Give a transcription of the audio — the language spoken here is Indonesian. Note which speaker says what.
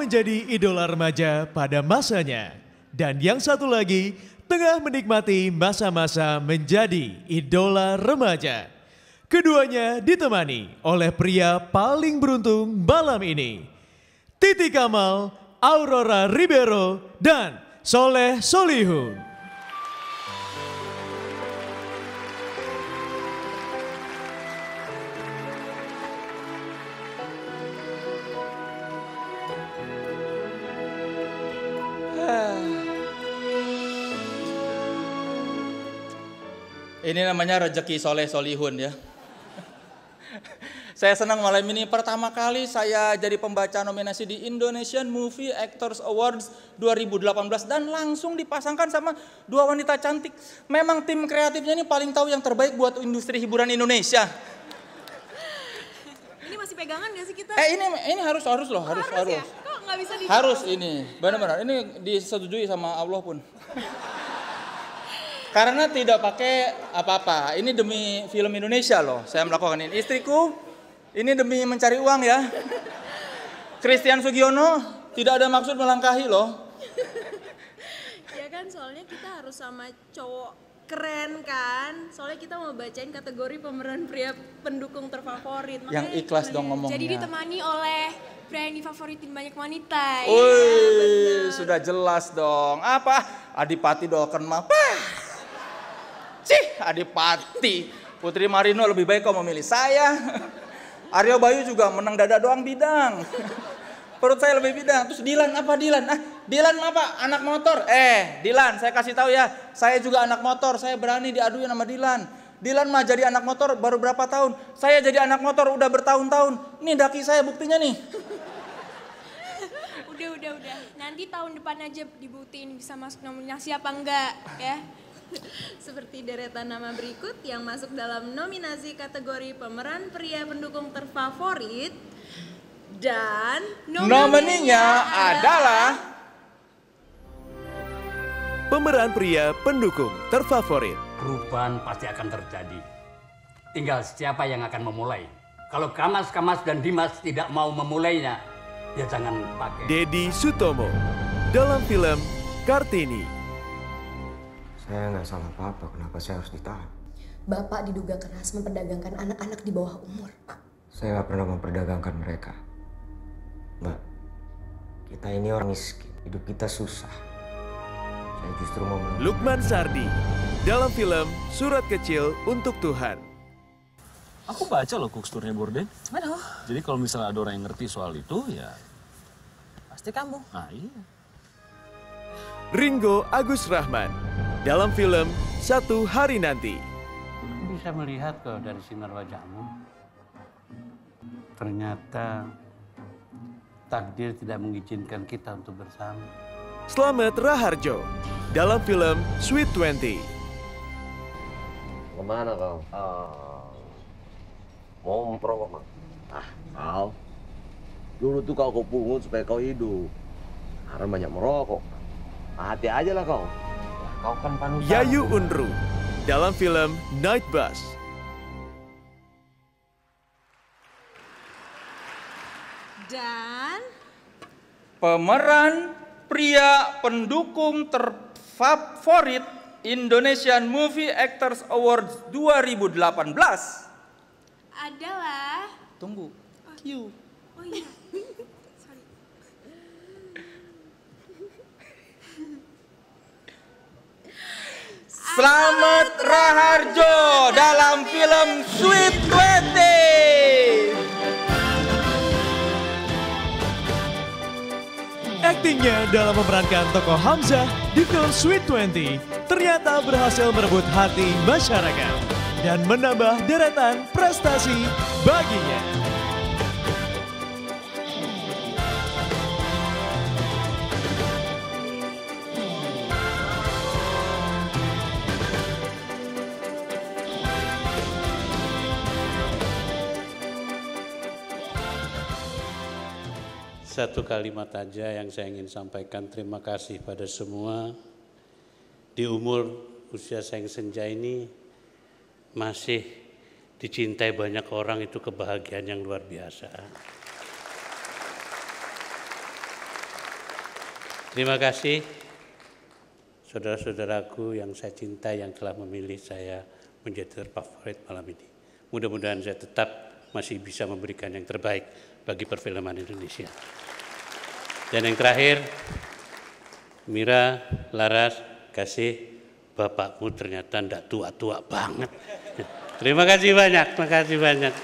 Speaker 1: menjadi idola remaja pada masanya. Dan yang satu lagi tengah menikmati masa-masa menjadi idola remaja. Keduanya ditemani oleh pria paling beruntung malam ini. Titi Kamal, Aurora Ribeiro, dan Soleh Solihun.
Speaker 2: Ini namanya rezeki soleh solihun ya. saya senang malam ini pertama kali saya jadi pembaca nominasi di Indonesian Movie Actors Awards 2018 dan langsung dipasangkan sama dua wanita cantik. Memang tim kreatifnya ini paling tahu yang terbaik buat industri hiburan Indonesia.
Speaker 3: Ini masih pegangan gak sih kita?
Speaker 2: Eh ini ini harus harus loh, harus harus.
Speaker 3: harus. Ya? Kok nggak bisa
Speaker 2: Harus ini, benar-benar. Ini disetujui sama Allah pun. Karena tidak pakai apa-apa. Ini demi film Indonesia loh. Saya melakukan ini. Istriku, ini demi mencari uang ya. Christian Sugiono tidak ada maksud melangkahi loh.
Speaker 3: ya kan, soalnya kita harus sama cowok keren kan. Soalnya kita mau bacain kategori pemeran pria pendukung terfavorit.
Speaker 2: Makanya Yang ikhlas dong ngomongnya.
Speaker 3: Jadi ditemani oleh pria yang difavoritin banyak wanita.
Speaker 2: Wih, ya, sudah jelas dong. Apa? Adipati Dolken mah. Adipati. Putri Marino lebih baik kau memilih saya. Aryo Bayu juga menang dada doang bidang. Perut saya lebih bidang. Terus Dilan apa Dilan? Ah, Dilan apa? Anak motor. Eh, Dilan, saya kasih tahu ya. Saya juga anak motor. Saya berani diaduin sama Dilan. Dilan mah jadi anak motor baru berapa tahun? Saya jadi anak motor udah bertahun-tahun. Nih daki saya buktinya nih.
Speaker 3: udah, udah, udah. Nanti tahun depan aja dibuktiin bisa masuk nominasi apa enggak ya. Seperti deretan nama berikut yang masuk dalam nominasi kategori pemeran pria pendukung terfavorit dan
Speaker 2: nomininya adalah
Speaker 1: pemeran pria pendukung terfavorit.
Speaker 4: Perubahan pasti akan terjadi. Tinggal siapa yang akan memulai. Kalau Kamas, Kamas, dan Dimas tidak mau memulainya, ya jangan pakai.
Speaker 1: Dedi Sutomo dalam film Kartini.
Speaker 5: Saya nggak salah apa-apa, kenapa saya harus ditahan?
Speaker 6: Bapak diduga keras memperdagangkan anak-anak di bawah umur.
Speaker 5: Saya nggak pernah memperdagangkan mereka. Mbak, kita ini orang miskin, hidup kita susah. Saya justru mau.
Speaker 1: Lukman Sardi dalam film Surat Kecil untuk Tuhan.
Speaker 7: Aku baca loh Cookstournya Borden.
Speaker 8: Aduh.
Speaker 7: Jadi kalau misalnya ada orang yang ngerti soal itu, ya...
Speaker 8: Pasti kamu.
Speaker 7: Nah iya.
Speaker 1: Ringo Agus Rahman dalam film Satu Hari Nanti.
Speaker 4: Bisa melihat kok dari sinar wajahmu. Ternyata takdir tidak mengizinkan kita untuk bersama.
Speaker 1: Slamet Raharjo dalam film Sweet Twenty.
Speaker 9: Ke mana kau? Uh, mau memperokok, Ah, kau. Dulu tuh kau kau pungut supaya kau hidup. Sekarang banyak merokok. Hati aja lah kau. Kau kan panutan.
Speaker 1: Yayu Unru dalam film Night Bus.
Speaker 3: Dan
Speaker 2: pemeran pria pendukung terfavorit Indonesian Movie Actors Awards 2018
Speaker 3: adalah
Speaker 2: Tunggu. Q.
Speaker 3: Oh iya.
Speaker 2: Raharjo dalam film Sweet Twenty.
Speaker 1: Aktingnya dalam memerankan tokoh Hamzah di film Sweet Twenty ternyata berhasil merebut hati masyarakat dan menambah deretan prestasi baginya.
Speaker 10: Satu kalimat aja yang saya ingin sampaikan terima kasih pada semua. Di umur usia saya yang senja ini masih dicintai banyak orang itu kebahagiaan yang luar biasa. Terima kasih saudara-saudaraku yang saya cintai yang telah memilih saya menjadi terfavorit malam ini. Mudah-mudahan saya tetap masih bisa memberikan yang terbaik bagi perfilman Indonesia. Dan yang terakhir, Mira, Laras, kasih bapakmu ternyata ndak tua-tua banget. Terima kasih banyak, terima kasih banyak.